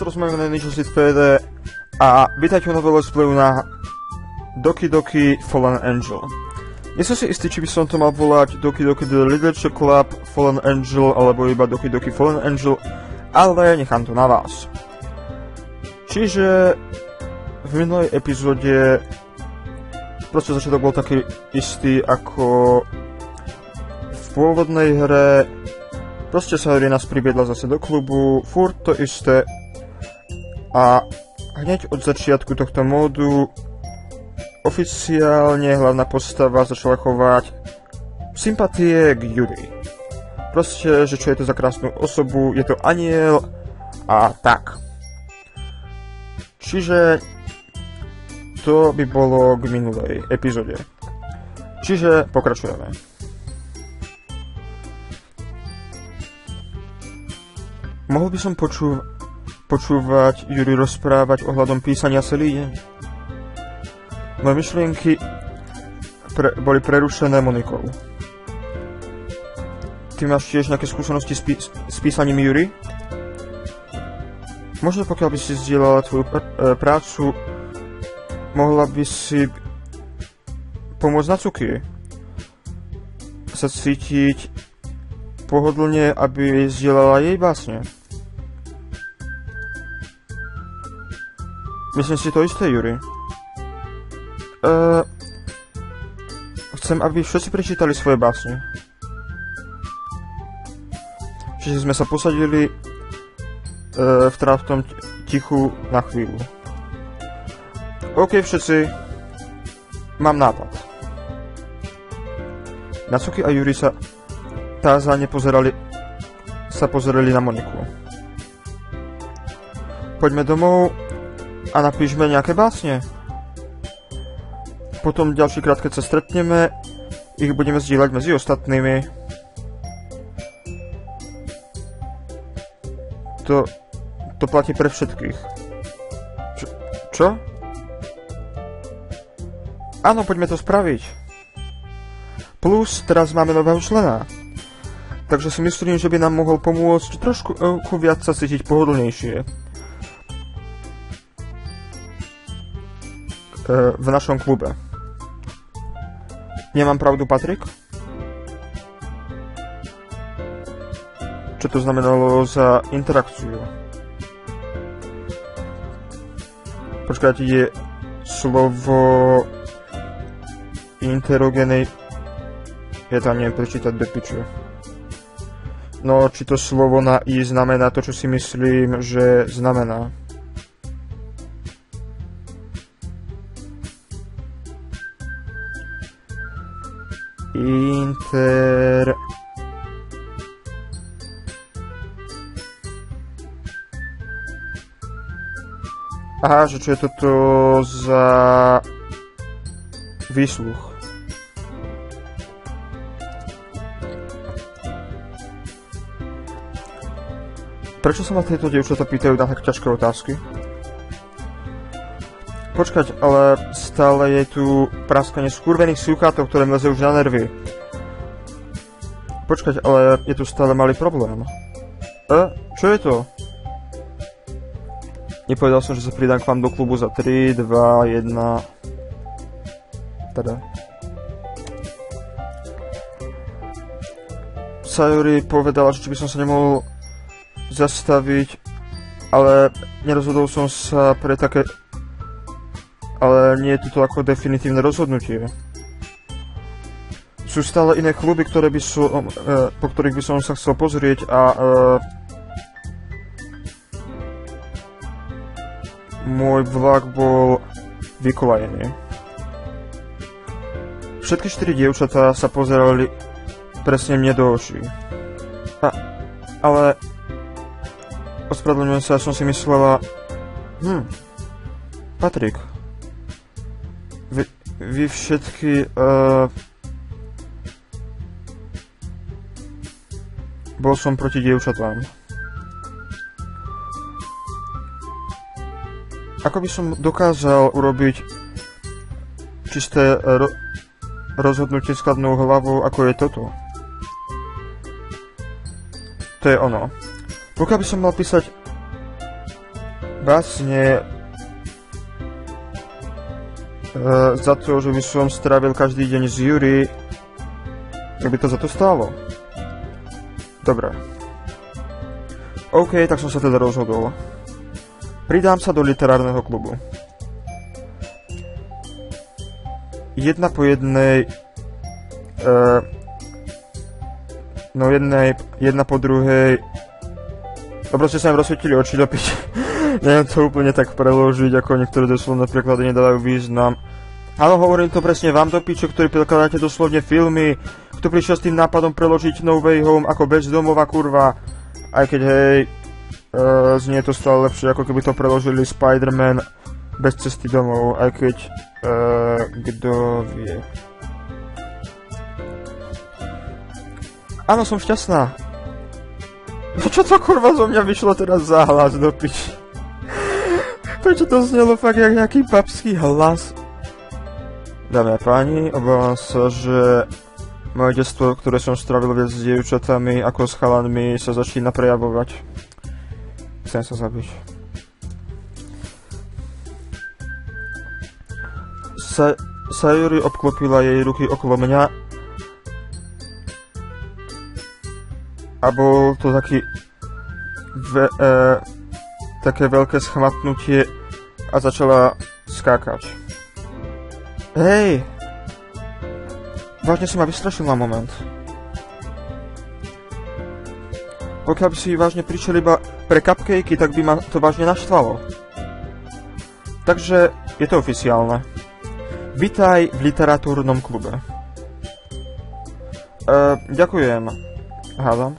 rozmawiany Ninja PD a vítajte u nového let's playu na Doki Doki Fallen Angel. Nie som si istý, či by som to mal volať Doki Doki The Literature Club Fallen Angel alebo iba Doki Doki Fallen Angel, ale nechám to na vás. Čiže v minulej epizóde proste začiatok bol taký istý ako v pôvodnej hre. Proste sa nás pribiedla zase do klubu, furt to isté, a hneď od začiatku tohto módu oficiálne hlavná postava začala chovať sympatie k Yuri. Proste, že čo je to za krásnu osobu, je to aniel a tak. Čiže to by bolo k minulej epizóde. Čiže pokračujeme. Mohol by som počuť počúvať Juri rozprávať ohľadom písania celý deň. Moje myšlienky pre, boli prerušené Monikou. Ty máš tiež nejaké skúsenosti s, pí- s písaním Juri? Možno pokiaľ by si zdieľala tvoju pr- e, prácu, mohla by si pomôcť na cuky. Sa cítiť pohodlne, aby zdieľala jej básne. Myslím si to isté, Juri. Uh, chcem, aby všetci prečítali svoje básne. Čiže sme sa posadili uh, v, teda v tom tichu na chvíľu. OK, všetci, mám nápad. Natsuki a Juri sa tázáne pozerali, sa pozerali na Moniku. Poďme domov a napíšme nejaké básne. Potom ďalší krát, keď sa stretneme, ich budeme zdieľať medzi ostatnými. To, to platí pre všetkých. Čo? Čo? Áno, poďme to spraviť. Plus, teraz máme nového člena. Takže si myslím, že by nám mohol pomôcť trošku uh, viac sa cítiť pohodlnejšie. E, v našom klube. Nemám pravdu, Patrik? Čo to znamenalo za interakciu? Počkajte, je slovo interogenej... Ja tam neviem prečítať do piču. No, či to slovo na i znamená to, čo si myslím, že znamená. Inter... Aha, že čo je toto za výsluch. Prečo sa ma tieto dievčatá pýtajú na tak ťažké otázky? Počkať, ale stále je tu praskanie skurvených sukátov, ktoré mleze už na nervy. Počkať, ale je tu stále malý problém. E? Čo je to? Nepovedal som, že sa pridám k vám do klubu za 3, 2, 1... Teda. Sayuri povedala, že či by som sa nemohol zastaviť, ale nerozhodol som sa pre také ale nie je to ako definitívne rozhodnutie. Sú stále iné kluby, ktoré by som, e, po ktorých by som sa chcel pozrieť a e, môj vlak bol vykolajený. Všetky štyri dievčatá sa pozerali presne mne do očí. A, ale ospravedlňujem sa, som si myslela, hm, Patrik, vy, všetky... Uh, bol som proti dievčatám. Ako by som dokázal urobiť čisté ro- rozhodnutie s kladnou hlavou, ako je toto? To je ono. Pokiaľ by som mal písať básne za to, že by som strávil každý deň z tak by to za to stálo. Dobre. OK, tak som sa teda rozhodol. Pridám sa do literárneho klubu. Jedna po jednej... Uh, no jednej, jedna po druhej... No proste sa im rozsvietili oči do piči. Neviem to úplne tak preložiť, ako niektoré doslovné preklady nedávajú význam. Áno, hovorím to presne vám do pičo, ktorí prekladáte doslovne filmy, kto prišiel s tým nápadom preložiť No Way Home ako bezdomová kurva, aj keď hej, uh, znie to stále lepšie, ako keby to preložili Spider-Man bez cesty domov, aj keď, uh, kto vie. Áno, som šťastná. No čo to kurva zo mňa vyšlo teraz za hlas do piči? Prečo to znelo fakt jak nejaký babský hlas? Dámy a páni, obávam sa, že moje detstvo, ktoré som stravil viac s dievčatami ako s chalanmi, sa začína prejavovať. Chcem sa zabiť. Sa, Sayuri obklopila jej ruky okolo mňa a bol to taký ve, e, také veľké schmatnutie a začala skákať. Hej! Vážne si ma vystrašil na moment. Pokiaľ by si vážne prišiel iba pre cupcakey, tak by ma to vážne naštvalo. Takže je to oficiálne. Vítaj v literatúrnom klube. Uh, ďakujem. Hádam.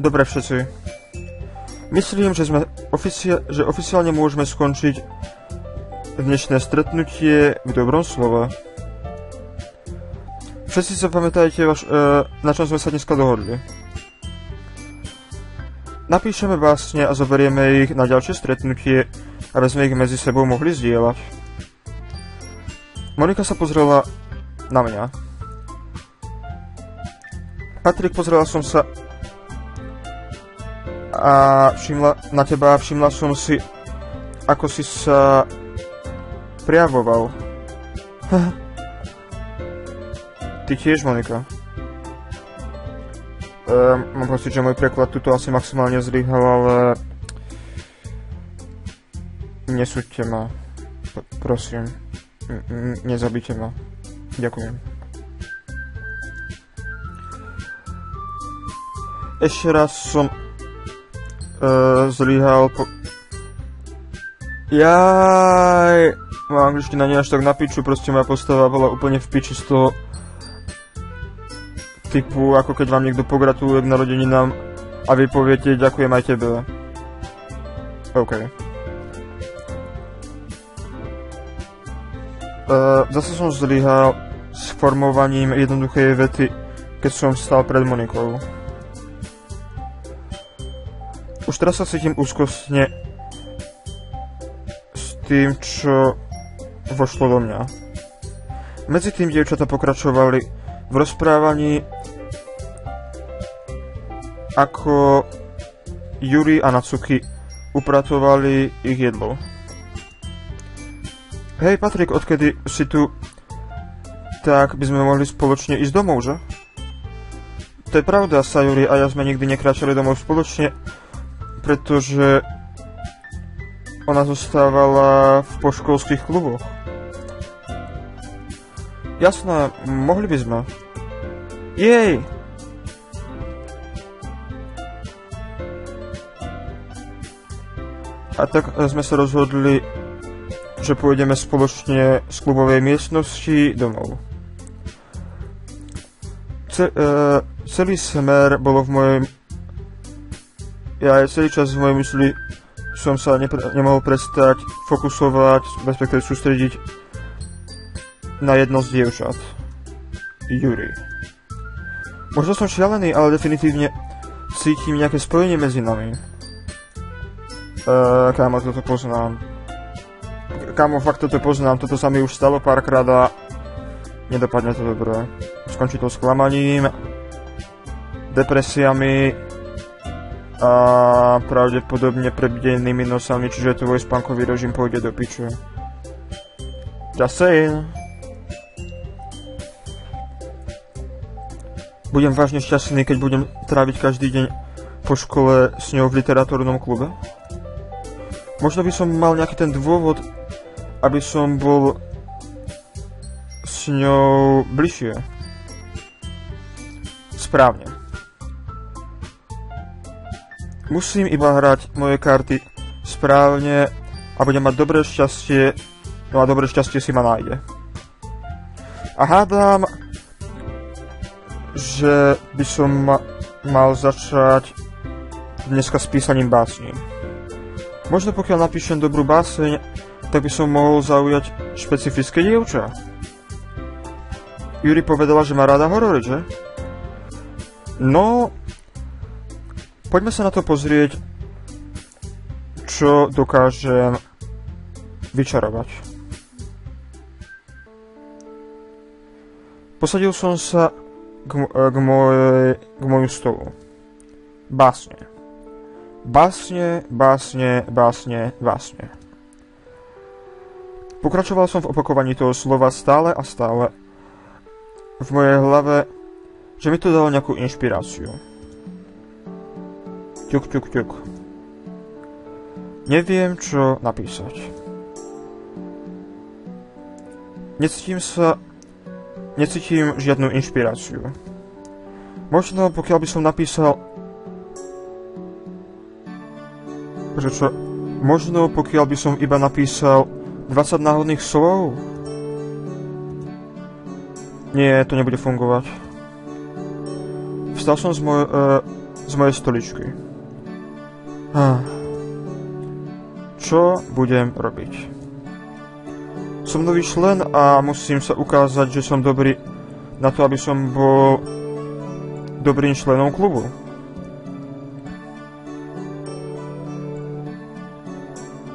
Dobre všetci. Myslím, že, sme oficia- že oficiálne môžeme skončiť dnešné stretnutie v dobrom slove. Všetci sa pamätajte, vaš, e, na čom sme sa dneska dohodli. Napíšeme básne a zoberieme ich na ďalšie stretnutie, aby sme ich medzi sebou mohli zdieľať. Monika sa pozrela na mňa. Patrik, pozrela som sa a všimla na teba všimla som si, ako si sa prejavoval. Ty tiež, Monika. Um, mám pocit, že môj preklad tuto asi maximálne zlyhal, ale... Nesúďte ma. P- prosím. N- nezabite ma. Ďakujem. Ešte raz som uh, zlyhal po... Jaj moja angličtina nie až tak na piču, proste moja postava bola úplne v piči z toho typu, ako keď vám niekto pogratuluje k narodeninám a vy poviete ďakujem aj tebe. OK. Uh, zase som zlyhal s formovaním jednoduchej vety, keď som stal pred Monikou. Už teraz sa cítim úzkostne s tým, čo vošlo do mňa. Medzi tým dievčata pokračovali v rozprávaní ako Yuri a Natsuki upratovali ich jedlo. Hej Patrik, odkedy si tu, tak by sme mohli spoločne ísť domov, že? To je pravda, Sayuri a ja sme nikdy nekráčali domov spoločne, pretože ona zostávala v poškolských kluboch. Jasné, mohli by sme. Jej! A tak sme sa rozhodli, že pôjdeme spoločne z klubovej miestnosti domov. Ce, uh, celý smer bolo v mojej... Ja celý čas v mojej mysli som sa nepre, nemohol prestať fokusovať, respektíve sústrediť na jedno z dievčat. Yuri. Možno som šialený, ale definitívne cítim nejaké spojenie medzi nami. Uh, kámo, toto poznám. Kámo, fakt toto poznám, toto sa mi už stalo párkrát a nedopadne to dobre. Skončí to sklamaním, depresiami a pravdepodobne prebdenými nosami, čiže tvoj spankový režim pôjde do piče. Just. Budem vážne šťastný, keď budem tráviť každý deň po škole s ňou v literatúrnom klube. Možno by som mal nejaký ten dôvod, aby som bol s ňou bližšie. Správne. Musím iba hrať moje karty správne a budem mať dobré šťastie, no a dobré šťastie si ma nájde. A hádam, že by som ma, mal začať dneska s písaním básní. Možno pokiaľ napíšem dobrú báseň, tak by som mohol zaujať špecifické dievča. Juri povedala, že má rada horory, že? No, Poďme sa na to pozrieť, čo dokážem vyčarovať. Posadil som sa k, k, mojej, k moju stolu. Básne. Básne, básne, básne, básne. Pokračoval som v opakovaní toho slova stále a stále v mojej hlave, že mi to dalo nejakú inšpiráciu. Ťuk, ťuk, ťuk. Neviem, čo napísať. Necítim sa... Necítim žiadnu inšpiráciu. Možno pokiaľ by som napísal... Prečo? Možno pokiaľ by som iba napísal 20 náhodných slov? Nie, to nebude fungovať. Vstal som z, moj, uh, z mojej stoličky. Čo budem robiť? Som nový člen a musím sa ukázať, že som dobrý na to, aby som bol dobrým členom klubu.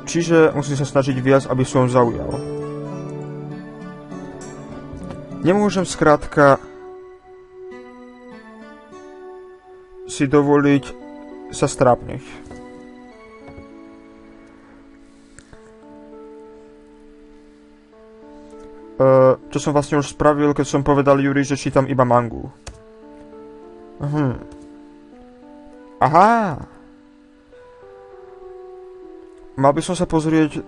Čiže musím sa snažiť viac, aby som zaujal. Nemôžem skrátka si dovoliť sa strápniť. Uh, čo som vlastne už spravil, keď som povedal Juri, že čítam iba mangu. Hm. Aha. Mal by som sa pozrieť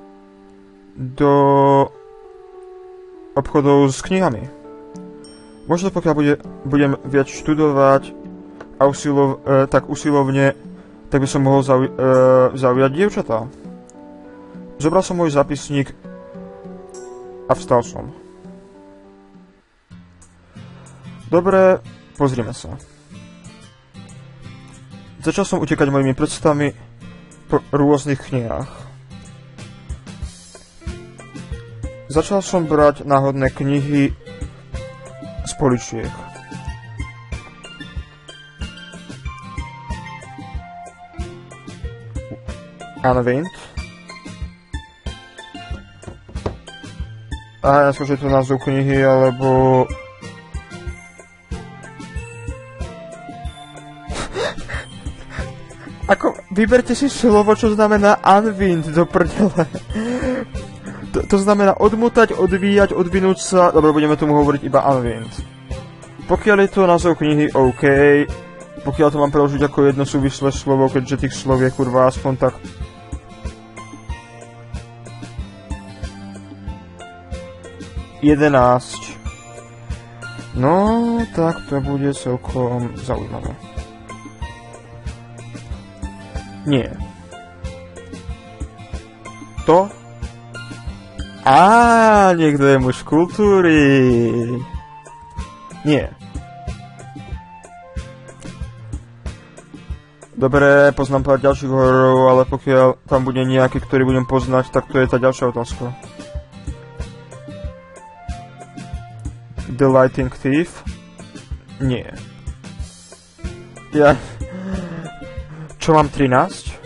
do obchodov s knihami. Možno pokiaľ bude, budem viac študovať a usilov, e, tak usilovne, tak by som mohol zauj, e, zaujať dievčatá. Zobral som môj zapisník a vstal som. Dobre, pozrime sa. Začal som utekať mojimi predstavami po rôznych knihách. Začal som brať náhodné knihy z poličiek. Aha, ja som, že to názov knihy, alebo vyberte si slovo, čo znamená unwind do prdele. To, to znamená odmutať, odvíjať, odvinúť sa... Dobre, budeme tomu hovoriť iba unwind. Pokiaľ je to názov knihy, OK. Pokiaľ to mám preložiť ako jedno súvislé slovo, keďže tých slov je kurva aspoň tak... Jedenáct. No, tak to bude celkom zaujímavé. Nie. To? Á, niekto je muž kultúry. Nie. Dobre, poznám pár ďalších hororov, ale pokiaľ tam bude nejaký, ktorý budem poznať, tak to je tá ďalšia otázka. The Lighting Thief? Nie. Ja... Čo mám 13?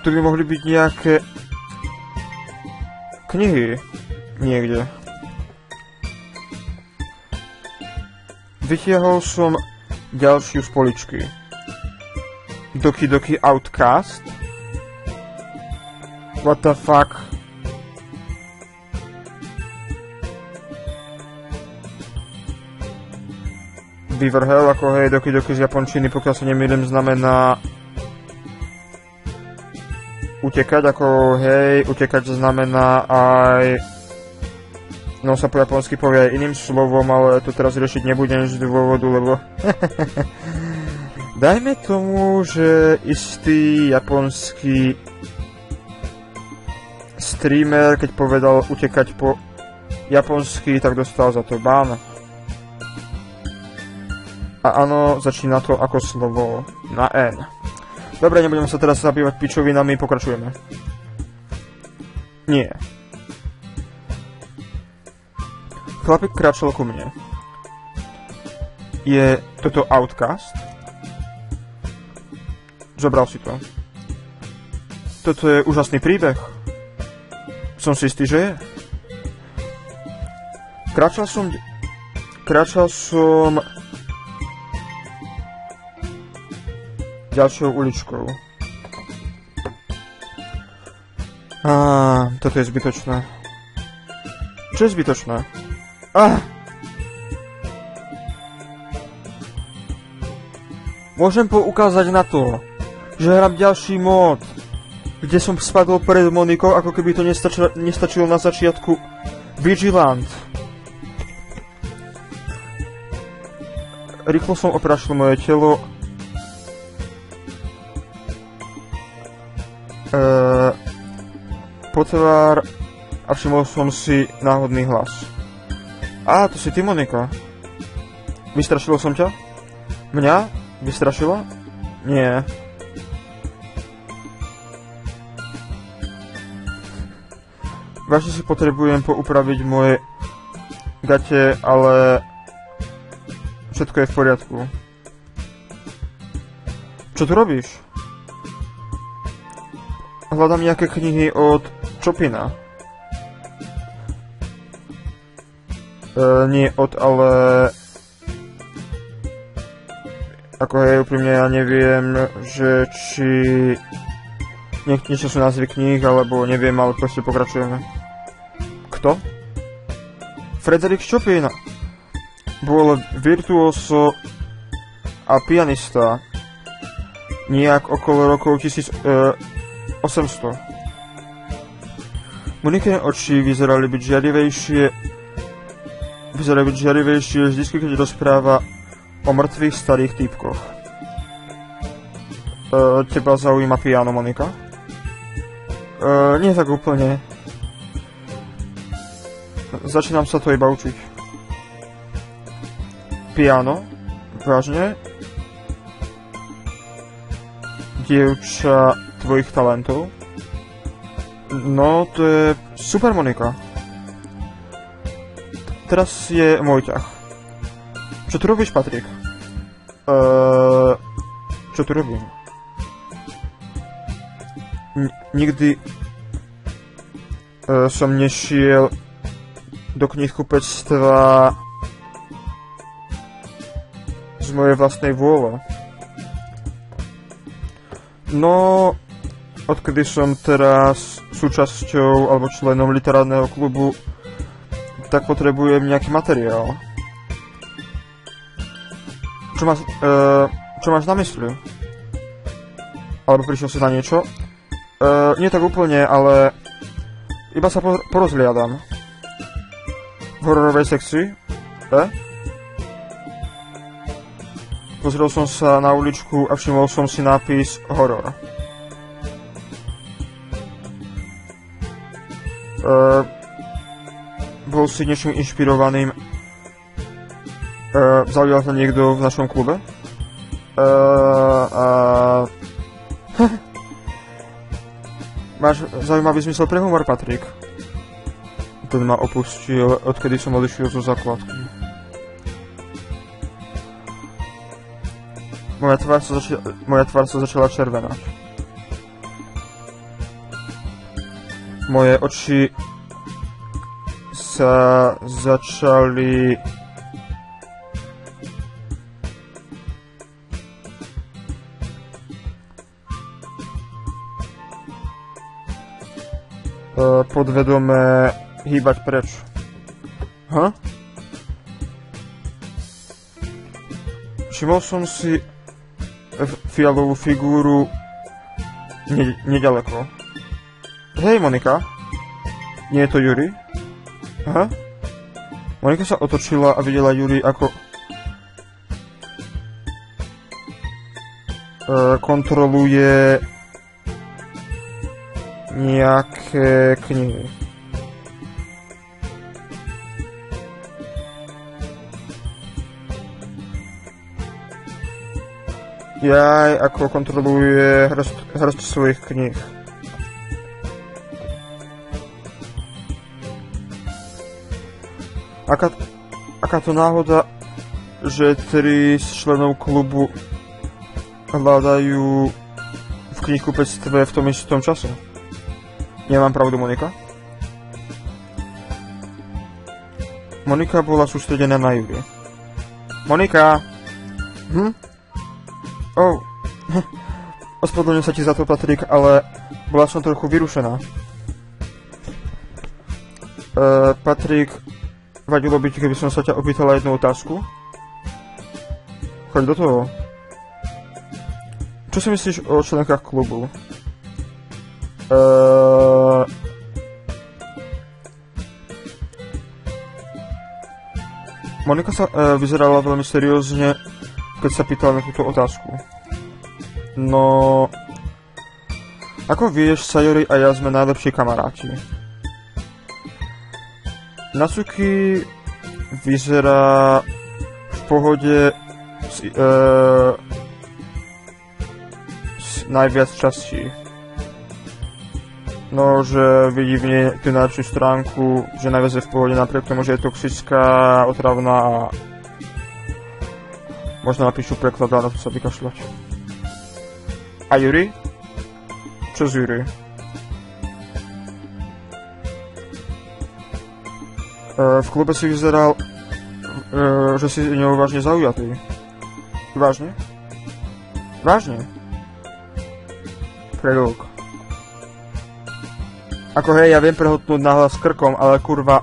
Tu by mohli byť nejaké knihy niekde. Vytiahol som ďalšiu z poličky. Doki Doki Outcast. What the fuck? Vyvrhel ako hej, Doki Doki z Japončiny, pokiaľ sa nemýlim, znamená utekať, ako hej, utekať znamená aj no sa po japonsky povie aj iným slovom, ale to teraz riešiť nebudem z dôvodu, lebo dajme tomu, že istý japonský streamer, keď povedal utekať po japonsky, tak dostal za to ban. A áno, začína to ako slovo na N. Dobre, nebudeme sa teraz zabývať pičovinami, pokračujeme. Nie. Chlapík kráčal ku mne. Je toto Outcast? Zobral si to. Toto je úžasný príbeh. Som si istý, že je. Kráčal som... Kráčal som ďalšou uličkou. Á, toto je zbytočné. Čo je zbytočné? Á! Môžem poukázať na to, že hrám ďalší mód, kde som spadol pred Monikou, ako keby to nestačilo, nestačilo na začiatku Vigilant. Rýchlo som oprašil moje telo uh, potvár a všimol som si náhodný hlas. Á, to si ty, Monika. Vystrašilo som ťa? Mňa? Vystrašila? Nie. Vážne si potrebujem poupraviť moje gate, ale všetko je v poriadku. Čo tu robíš? Hľadám nejaké knihy od Chopina. E, nie od, ale... Ako je úprimne, ja neviem, že či... Niek- niečo sú názvy kníh, alebo neviem, ale proste pokračujeme. Kto? Frederik Chopin bol virtuoso a pianista nejak okolo rokov 1000, e, 800. Monike oči vyzerali byť žiarivejšie, vyzerali byť žiarivejšie vždy, keď rozpráva o mŕtvych starých týpkoch. E, teba zaujíma piano, Monika? E, nie tak úplne. Začínam sa to iba učiť. Piano? Vážne? Dievča tvojich talentov? No, to je super, Monika. Teraz je môj ťah. Čo tu robíš, Patrik? Uh, čo tu robím? N- nikdy uh, som nešiel do knihkupectva z mojej vlastnej vôle. No, odkedy som teraz súčasťou alebo členom literárneho klubu, tak potrebujem nejaký materiál. Čo, má, e, čo máš na mysli? Alebo prišiel si na niečo? E, nie tak úplne, ale iba sa por- porozliadam. V hororovej sekcii? E? Pozrel som sa na uličku a všimol som si nápis horor. Uh, bol si niečím inšpirovaným? Uh, zaujímal sa niekto v našom klube? Uh, uh, Máš zaujímavý zmysel pre humor, Patrik? Ten ma opustil, odkedy som odišiel zo základky. Moja tvár sa, zači- moja tvár sa začala červenať. moje oči sa začali e, podvedome hýbať preč. Ha? Všimol som si fialovú figúru ne nedaleko. Hej, Monika. Nie je to Juri? Aha. Monika sa otočila a videla Juri ako e, kontroluje nejaké knihy. Jaj, ako kontroluje hrst, hrst svojich kníh. Aká, aká to náhoda, že tri z členov klubu hľadajú v knihkupectve v tom istom čase? Nemám pravdu, Monika? Monika bola sústredená na Julie. Monika! Hm? Oh. Ospravedlňujem sa ti za to, Patrik, ale bola som trochu vyrušená. Uh, Patrik, by ti, keby som sa ťa opýtala jednu otázku? Choď do toho. Čo si myslíš o členkách klubu? Uh, Monika sa uh, vyzerala veľmi seriózne, keď sa pýtala na túto otázku. No... Ako vieš, Sayori a ja sme najlepší kamaráti. Natsuki vyzerá v pohode s, uh, s najviac častí. No, že vidí v nej tú najlepšiu stránku, že najviac je v pohode napriek tomu, že je toxická, otravná a možno napíšu preklad a na to sa vykašľať. A Yuri? Čo z Yuri? E, v klube si vyzeral, e, že si ňou vážne zaujatý. Vážne? Vážne? Predok. Ako hej, ja viem prehotnúť nahlas krkom, ale kurva,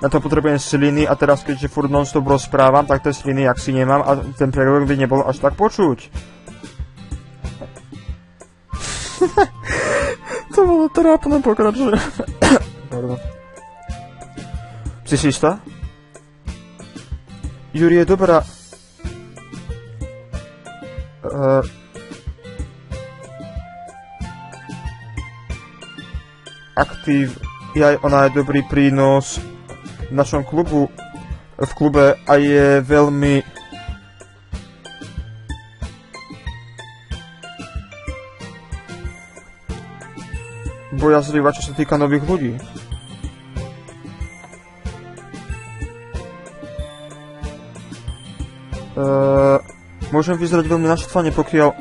na to potrebujem sliny a teraz keďže furt non-stop rozprávam, tak tie sliny jak si nemám a ten prerok by nebol až tak počuť. to bolo trápne pokračuje. si si istá? Juri je dobrá. Uh, aktív, aj ona je dobrý prínos v našom klubu, v klube a je veľmi bojazlivá, čo sa týka nových ľudí. Uh, môžem vyzerať veľmi naštvane, pokiaľ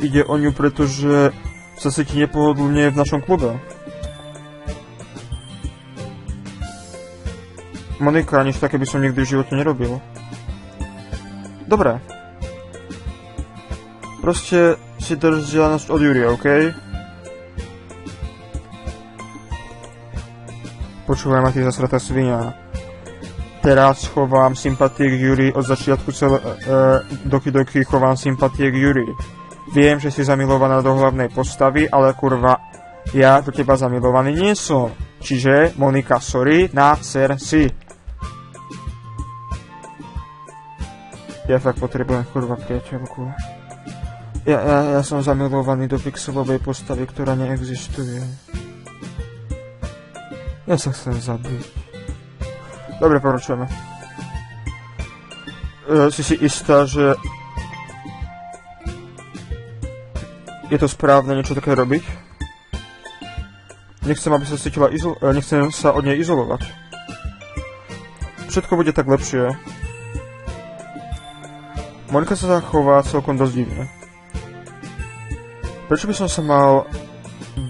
ide o ňu, pretože sa cíti nepohodlne v našom klube. Monika, nič také by som nikdy v živote nerobil. Dobre. Proste si drž vzdialenosť od Júria, OK? Počúvaj ma, ty zasratá svinia. Teraz chovám sympatie k Júri od začiatku celé... E, doky doky chovám sympatie k Júri. Viem, že si zamilovaná do hlavnej postavy, ale kurva, ja do teba zamilovaný nie som. Čiže, Monika, sorry, na ser si. Ja fakt potrebujem kurva priateľku. Ja, ja, ja som zamilovaný do pixelovej postavy, ktorá neexistuje. Ja sa chcem zabiť. Dobre, poročujeme. E, si si istá, že je to správne niečo také robiť. Nechcem, aby sa cítila izol- e, nechcem sa od nej izolovať. Všetko bude tak lepšie. Monika sa zachová celkom dosť divne. Prečo by som sa mal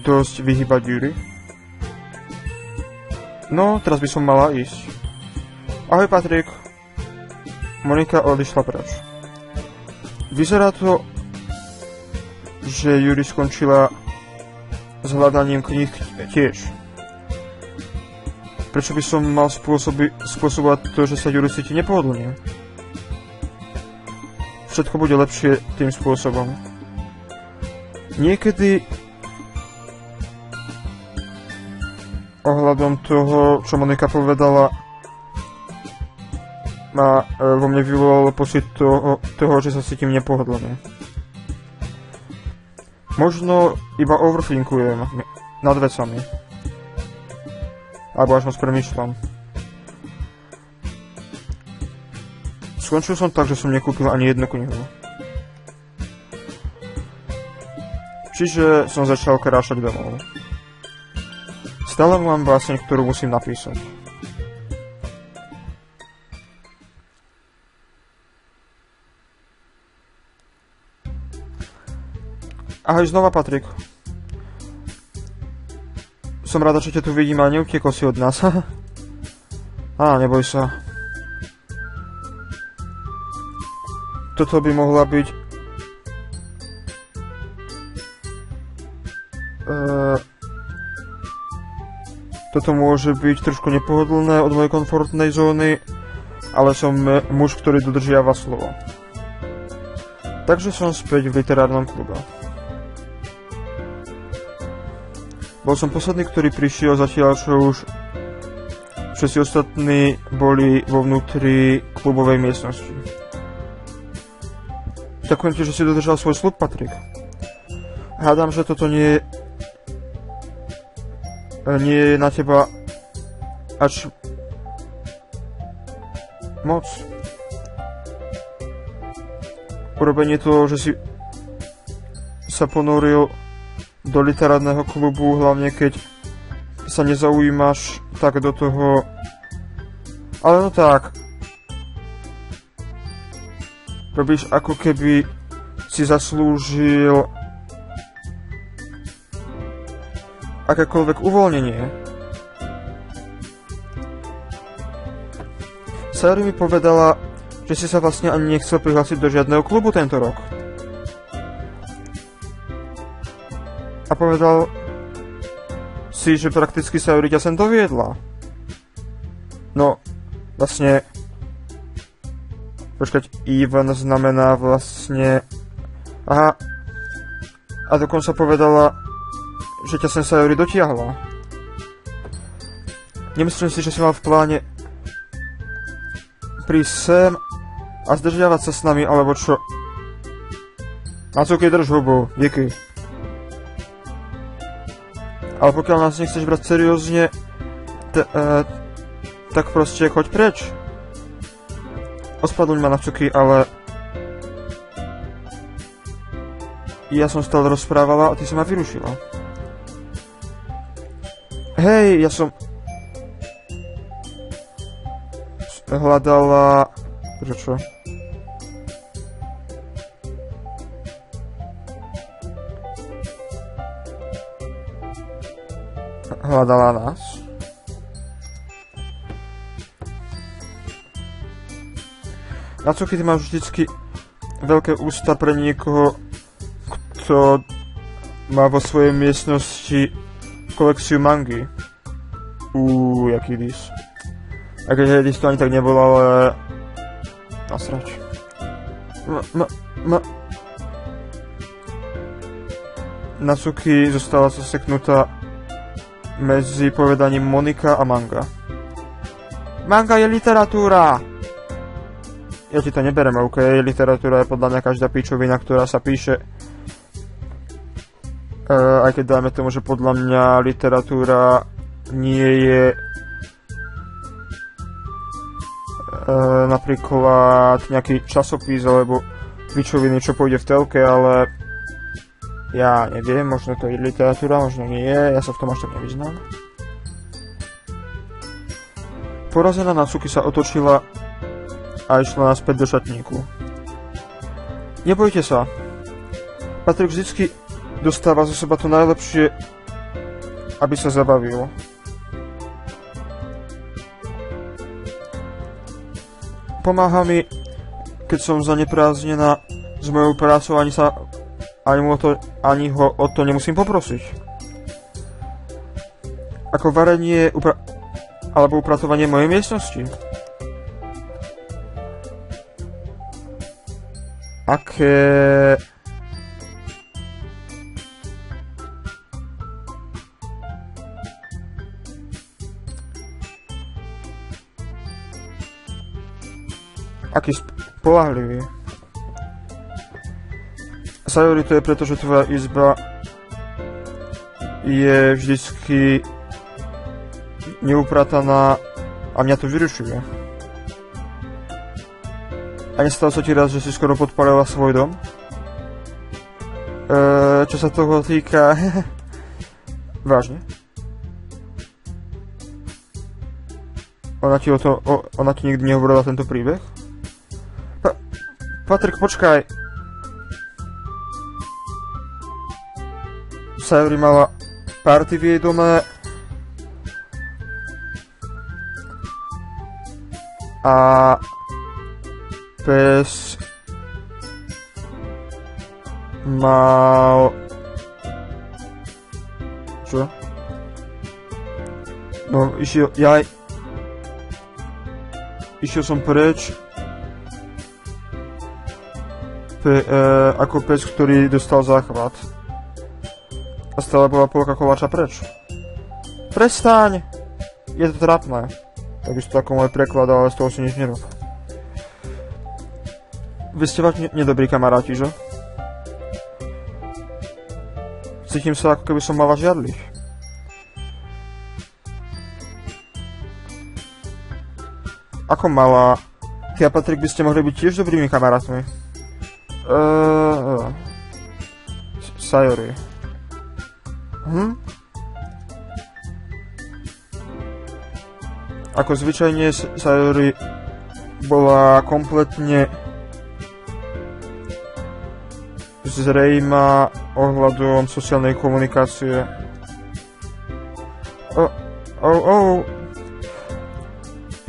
dosť vyhýbať Juri? No, teraz by som mala ísť. Ahoj Patrik. Monika odišla preč. Vyzerá to že Juri skončila s hľadaním kníh tiež. Prečo by som mal spôsoby, spôsobovať to, že sa Juri cíti nepohodlne? Všetko bude lepšie tým spôsobom. Niekedy ohľadom toho, čo Monika povedala, ma e, vo mne vyvolalo pocit toho, toho, že sa cítim nepohodlne. Možno iba overthinkujem nad vecami. Alebo až moc premýšľam. Skončil som tak, že som nekúpil ani jednu knihu. Čiže som začal krášať domov. Stále mám vlastne, ktorú musím napísať. Ahoj znova, Patrik. Som rada, že ťa tu vidím, ale neutiekol si od nás. Á, neboj sa. Toto by mohla byť... Uh, toto môže byť trošku nepohodlné od mojej komfortnej zóny, ale som muž, ktorý dodržiava slovo. Takže som späť v literárnom klube. Bol som posledný, ktorý prišiel zatiaľ, čo už všetci ostatní boli vo vnútri klubovej miestnosti. Ďakujem ti, že si dodržal svoj slub, Patrik. Hádam, že toto nie, nie je na teba až moc. Urobenie toho, že si sa ponoril do literárneho klubu, hlavne keď sa nezaujímaš tak do toho... Ale no tak. Robíš ako keby si zaslúžil akékoľvek uvoľnenie. Sari mi povedala, že si sa vlastne ani nechcel prihlásiť do žiadneho klubu tento rok. A povedal si, že prakticky sa Eurita sem doviedla. No, vlastne... Počkať, even znamená vlastne... Aha. A dokonca povedala, že ťa sem sa Euri dotiahla. Nemyslím si, že si mal v pláne prísť sem a zdržiavať sa s nami, alebo čo? Na co keď drž hubu, díky. Ale pokiaľ nás nechceš brať seriózne, t- uh, tak proste choď preč. Ospadluň ma na cuky, ale... Ja som stále rozprávala a ty sa ma vyrušila. Hej, ja som... Hľadala... Prečo? Hľadala nás. Nacoky, ty máš vždycky veľké ústa pre niekoho, kto má vo svojej miestnosti kolekciu mangy. Uuu, jaký dis. A keď dis to ani tak nebolo, ale... Nasrač. Ma, ma, ma... Natsuki zostala zaseknutá medzi povedaním Monika a manga. Manga je literatúra! Ja ti to neberem, OK? Literatúra je podľa mňa každá píčovina, ktorá sa píše. Uh, aj keď dáme tomu, že podľa mňa literatúra nie je uh, napríklad nejaký časopis alebo pičoviny, čo pôjde v telke, ale ja neviem, možno to je literatúra, možno nie, ja sa v tom až tak nevyznám. Porazená Natsuki sa otočila a išla naspäť do šatníku. Nebojte sa. Patrik vždycky dostáva zo seba to najlepšie, aby sa zabavil. Pomáha mi, keď som zaneprázdnená s mojou prácou, ani sa ani, mu to, ani ho o to nemusím poprosiť. ako varenie upra- alebo upratovanie mojej miestnosti. Aké... Aký spolahlivý. Sayori to je preto, že tvoja izba je vždycky neuprataná a mňa to vyrušuje. A nestalo sa ti raz, že si skoro podpalila svoj dom? Eee, čo sa toho týka... Vážne? Ona ti, o to, o, ona ti nikdy nehovorila tento príbeh? Pa, Patrik, počkaj. Sayori mala party v jej dome a pes mal čo? No, išiel, ja išiel som preč pe, e, ako pes, ktorý dostal záchvat. A stále bola polka koláča preč. Prestaň! Je to. Takisto ako môj preklad, ale z toho si nič nerob. Vy ste fakt ne- nedobrí kamaráti, že? Cítim sa, ako keby som mala žiadlich. Ako malá. Ty a Patrik by ste mohli byť tiež dobrými kamarátmi. Uh, Sayori. Hm? Ako zvyčajne Sayori bola kompletne zrejma ohľadom sociálnej komunikácie. O, o, o,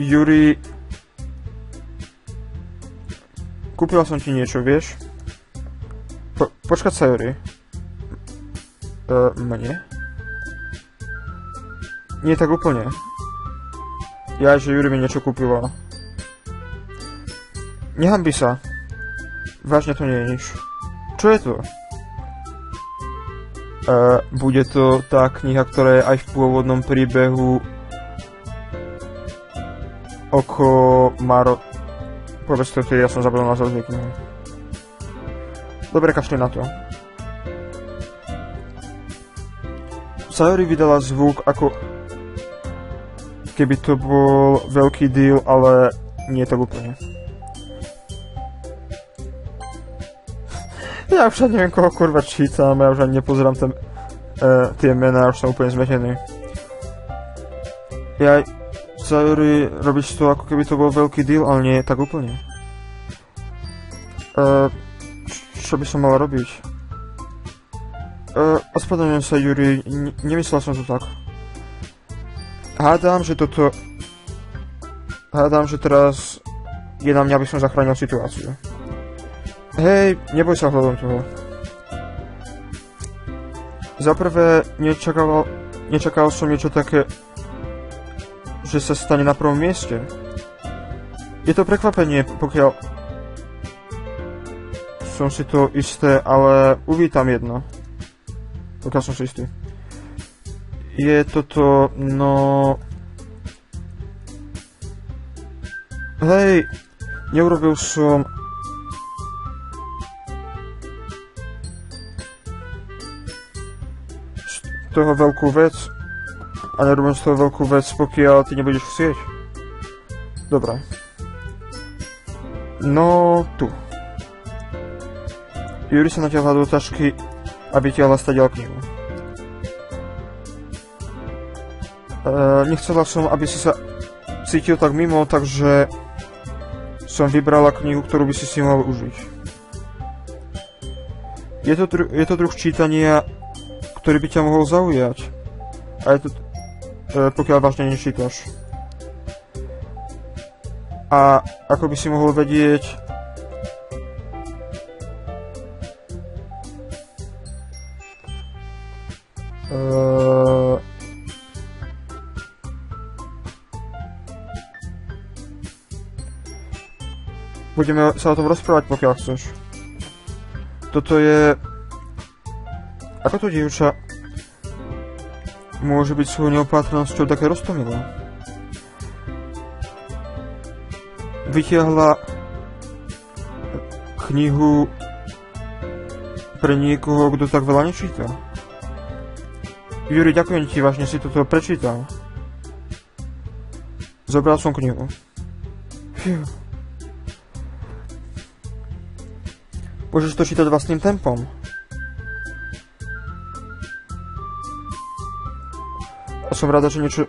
Juri, kúpila som ti niečo, vieš? Po, počkať sa, Juri. E, mne? Nie tak úplne. Ja, že Juri mi niečo kúpila. Nehambi sa. Vážne to nie je nič. Čo je to? Uh, bude to tá kniha, ktorá je aj v pôvodnom príbehu oko Maro... Povedz to ja som zabudol tej knihy. Dobre, kašli na to. Sayori vydala zvuk ako keby to bol veľký deal, ale nie je to úplne. Ja už neviem, koho kurva čítam, ja už ani nepozerám ten, uh, tie mená, už som úplne zmetený. Ja Sayori, robíš to ako keby to bol veľký deal, ale nie tak úplne. Uh, čo by som mal robiť? Uh, ospravedlňujem sa, Juri, nemyslel som to tak. Hádam, že toto... Hádam, že teraz je na mňa, aby som zachránil situáciu. Hej, neboj sa hľadom toho. Za prvé, nečakal, nečakal som niečo také, že sa stane na prvom mieste. Je to prekvapenie, pokiaľ som si to isté, ale uvítam jedno. Pokiaľ som si istý. Je toto, no... Hej, neurobil som z toho veľkú vec a nerobím z toho veľkú vec, pokiaľ ty nebudeš chcieť. Dobre. No, tu. Juri sa natiahla do tašky a vytiahla stadiaľ knihu. Nechcela som, aby si sa cítil tak mimo, takže som vybrala knihu, ktorú by si si mohol užiť. Je to, je to druh čítania, ktorý by ťa mohol zaujať. A je to, e, pokiaľ vážne nečítaš. A ako by si mohol vedieť, Budeme sa o tom rozprávať, pokiaľ chceš. Toto je... Ako to dievča môže byť svojou neopatrnosťou také roztomilé? Vytiahla knihu pre niekoho, kto tak veľa nečíta. Juri, ďakujem ti, vážne si toto prečítal. Zobral som knihu. Fiu. Môžeš to čítať vlastným tempom. A som rada, že niečo...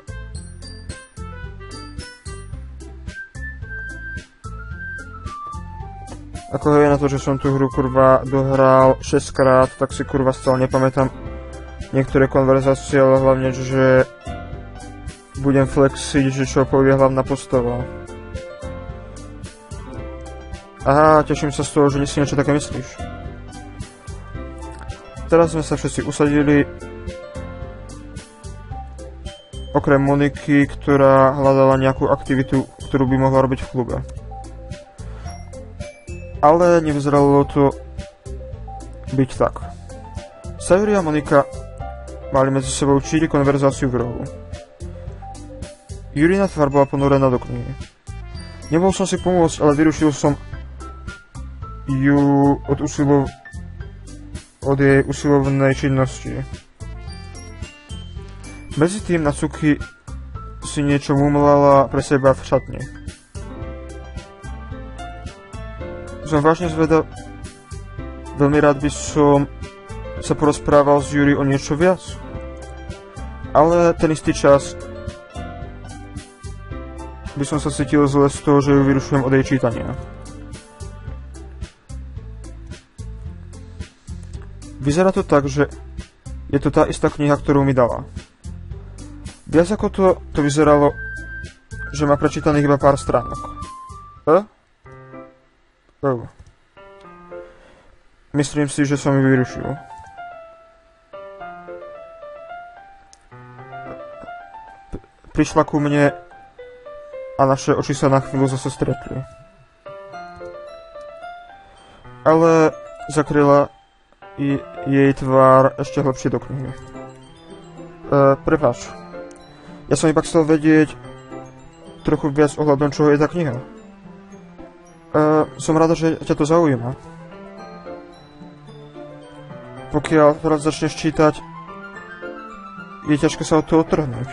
Ako je na to, že som tú hru kurva dohral 6 krát, tak si kurva stále nepamätám niektoré konverzácie, ale hlavne, že budem flexiť, že čo povie hlavná postava. Aha, teším sa z toho, že si niečo také myslíš. Teraz sme sa všetci usadili. Okrem Moniky, ktorá hľadala nejakú aktivitu, ktorú by mohla robiť v klube. Ale nevyzeralo to byť tak. Sayuri a Monika mali medzi sebou číri konverzáciu v rohu. Jurina tvár bola ponorená do knihy. Nemohol som si pomôcť, ale vyrušil som ju od usilov od jej usilovnej činnosti. Medzi tým Natsuki si niečo mumlala pre seba v šatni. Som vážne zvedav... Veľmi rád by som sa porozprával s Yuri o niečo viac. Ale ten istý čas by som sa cítil zle z toho, že ju vyrušujem od jej čítania. Vyzerá to tak, že je to tá istá kniha, ktorú mi dala. Viac ako to, to vyzeralo, že má prečítaných iba pár stránok. E? Oh. Myslím si, že som ju vyrušil. prišla ku mne a naše oči sa na chvíľu zase stretli. Ale zakryla jej tvár ešte hlbšie do knihy. E, prepáč. Ja som iba chcel vedieť trochu viac ohľadom, čo je tá kniha. E, som rada, že ťa to zaujíma. Pokiaľ teraz začneš čítať, je ťažké sa od toho odtrhnúť.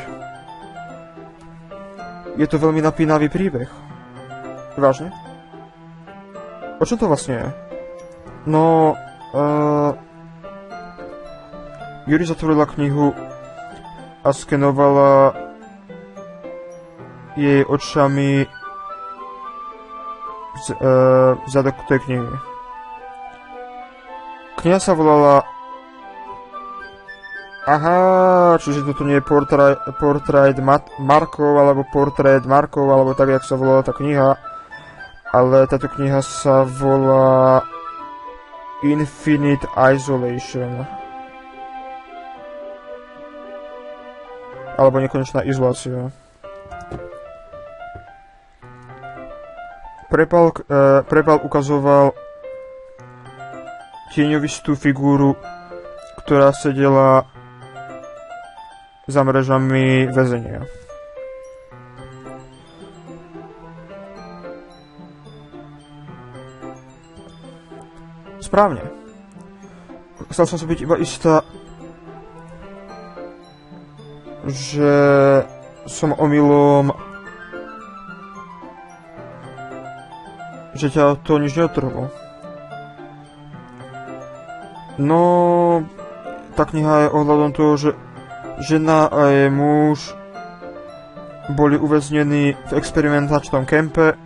Je to veľmi napínavý príbeh. Vážne? O čom to vlastne je? No, Uh, Juri zatvorila knihu a skenovala jej očami z, uh, zadok tej knihy. Kniha sa volala Aha, čiže toto nie je portrait, portrait Markov, alebo portrét Markov, alebo tak, jak sa volala tá kniha. Ale táto kniha sa volá Infinite Isolation. Alebo nekonečná izolácia. Prepal, uh, Prepal ukazoval tieňovistú figúru, ktorá sedela za mrežami väzenia. Správne. Chcel som sa byť iba istá, že som omylom že ťa to nič neotrhlo. No, tá kniha je ohľadom toho, že žena a jej muž boli uväznení v experimentačnom kempe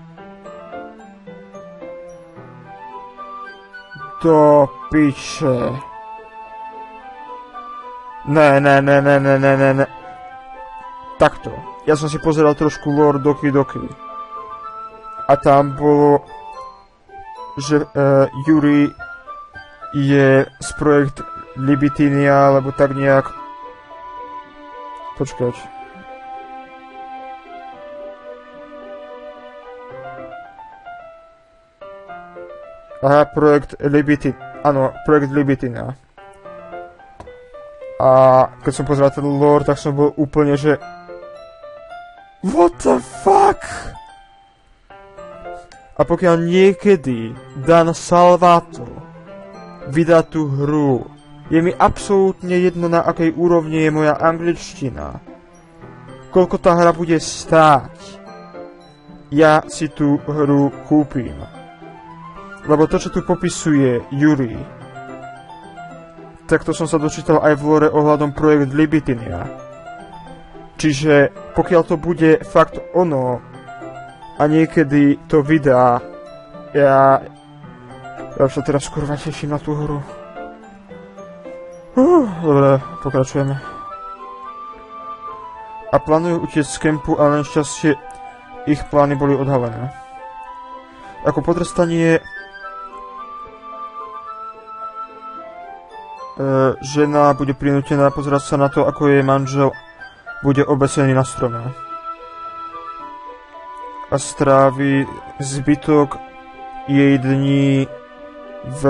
do piče. Ne, ne, ne, ne, ne, ne, ne, ne. Takto. Ja som si pozeral trošku lore Doki Doki. A tam bolo, že uh, Yuri je z projekt Libitinia, alebo tak nejak... Počkať. Aha, projekt Liberty. Áno, projekt Libitina. A keď som pozeral ten lore, tak som bol úplne, že... What the fuck? A pokiaľ niekedy Dan Salvato vydá tú hru, je mi absolútne jedno na akej úrovni je moja angličtina. Koľko tá hra bude stáť. Ja si tú hru kúpim. Lebo to, čo tu popisuje Yuri, tak to som sa dočítal aj v lore ohľadom projekt Libitinia. Čiže pokiaľ to bude fakt ono, a niekedy to vydá. Ja... Ja sa teraz kurva teším na tú hru. Uh, dobre, pokračujeme. A plánujú utiecť z kempu, ale nešťastie ich plány boli odhalené. Ako potrestanie žena bude prinútená pozerať sa na to, ako jej manžel bude obesený na strome a strávi zbytok jej dní v,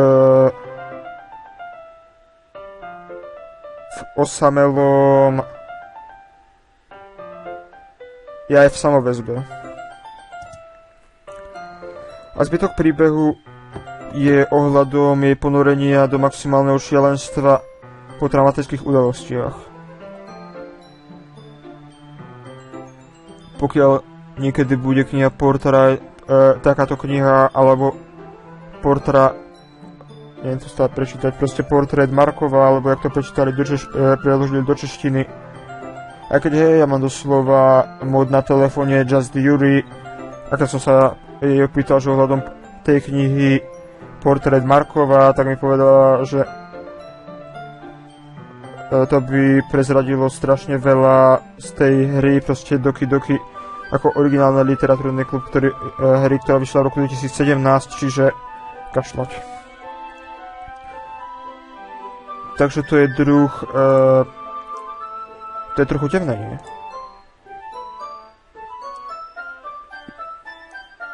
v osamelom ja aj v samovezbe. A zbytok príbehu je ohľadom jej ponorenia do maximálneho šialenstva po traumatických udalostiach. Pokiaľ niekedy bude kniha Portera, e, takáto kniha, alebo Portera, neviem to stále prečítať, proste portrét Markova, alebo jak to prečítali, češ, e, preložili do češtiny. A keď hej, ja mám doslova mod na telefóne Just Yuri, a keď som sa jej opýtal, že ohľadom tej knihy Portrét Markova, tak mi povedala, že e, to by prezradilo strašne veľa z tej hry, proste doky doky ako originálny literatúrny klub, ktorý, e, hry, ktorá vyšla v roku 2017, čiže kašľať. Takže to je druh... E, to je trochu temné, nie?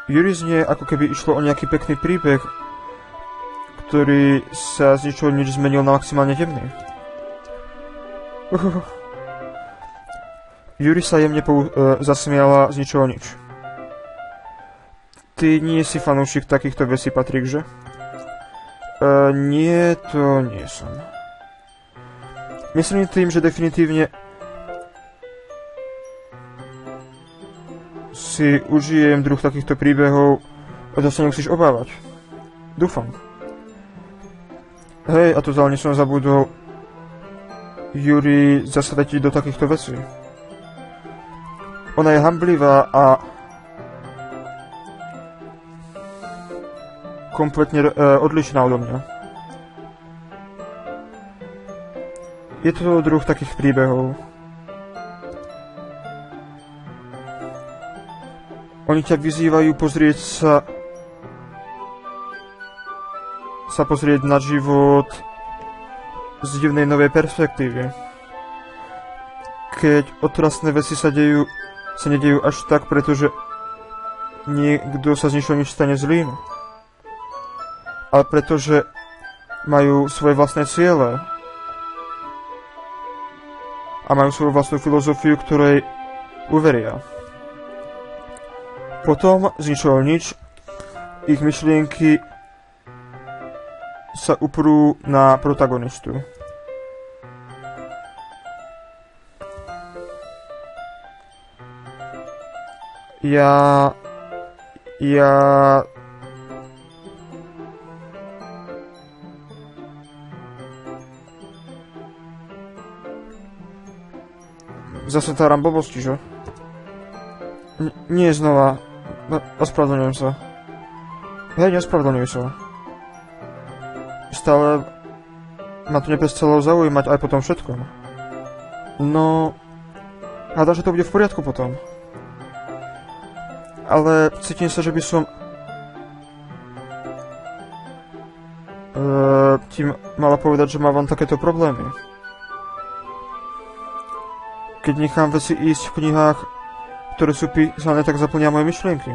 Yuri znie, ako keby išlo o nejaký pekný príbeh, ktorý sa z ničoho nič zmenil na maximálne temný. Uh. Juri sa jemne pou, e, zasmiala z ničoho nič. Ty nie si fanúšik takýchto vecí, Patrik, že? E, nie, to nie som. Myslím tým, že definitívne si užijem druh takýchto príbehov a to sa nemusíš obávať. Dúfam. Hej, a to zále som zabudol Juri zasadať do takýchto vecí. Ona je hamblivá a kompletne uh, odlišná odo mňa. Je to druh takých príbehov. Oni ťa vyzývajú pozrieť sa sa pozrieť na život z divnej novej perspektívy. Keď otrasné veci sa dejú sa nedejú až tak, pretože niekto sa z ničoho nič stane zlým. Ale pretože majú svoje vlastné ciele a majú svoju vlastnú filozofiu, ktorej uveria. Potom z ničoho nič ich myšlienky sa uprú na protagonistu. Ja... Ja... Zase táram blbosti, že? N- nie znova. Ospravedlňujem sa. Hej, nespravedlňuj sa. Stále ma to neprestalo zaujímať aj po tom všetkom. No... Hádam, že to bude v poriadku potom ale cítim sa, že by som uh, tým mala povedať, že mám takéto problémy. Keď nechám veci ísť v knihách, ktoré sú písané, tak zaplňa moje myšlienky.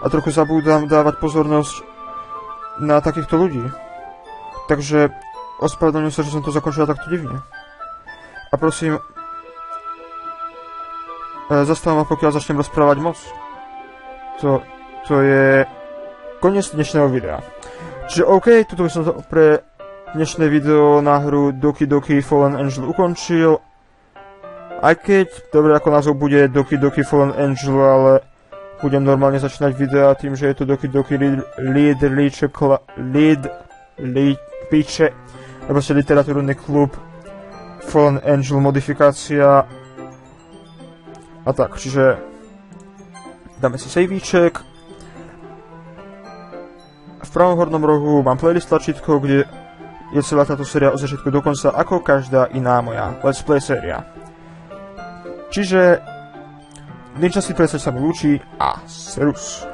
A trochu zabúdam dávať pozornosť na takýchto ľudí. Takže ospravedlňujem sa, že som to zakončila takto divne. A prosím, e, zastav ma, pokiaľ začnem rozprávať moc. To, to je koniec dnešného videa. Čiže OK, tuto by som to pre dnešné video na hru Doki Doki Fallen Angel ukončil. Aj keď, dobre ako názov bude Doki Doki Fallen Angel, ale budem normálne začínať videa tým, že je to Doki Doki Lead Lead Lead Lead Piče proste literatúrny klub Fallen Angel modifikácia a tak, čiže dáme si saveíček v pravom hornom rohu mám playlist tlačítko, kde je celá táto séria od začiatku do konca ako každá iná moja Let's Play séria. Čiže Ninja si presne sa mi lúči a serus.